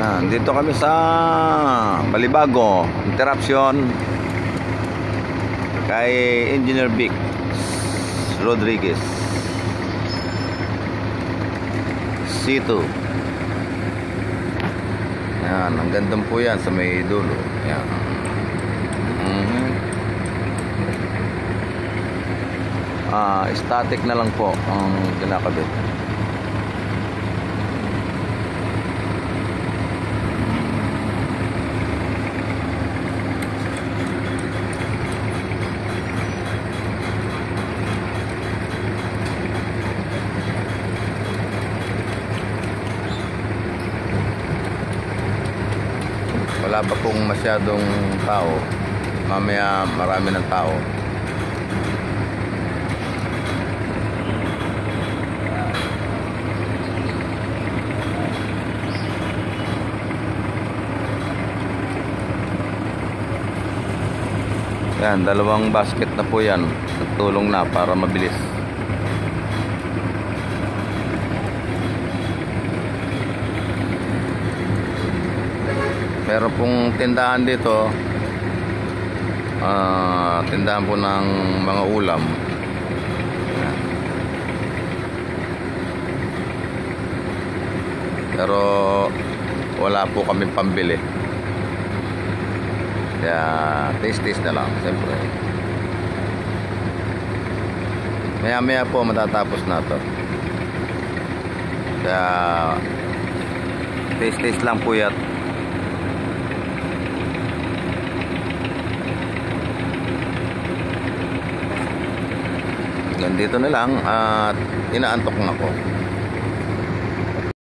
Yan, dito kami sa Balibago, interruption kay Engineer Vic Rodriguez. C2. Yan, ang gandang po yan sa may dulo. Yan. Mhm. Ah, static na lang po ang kinakabit. Wala pa pong masyadong tao. Mamaya marami ng tao. Yan dalawang basket na po yan. Nagtulong na para mabilis meron pong tindahan dito ah tindahan po ng mga ulam. Pero wala po kami pambili. Kaya taste taste na lang siyempre. Maya maya po matatapos na to. Kaya taste taste lang po yan Ganito na lang at inaantok na ako.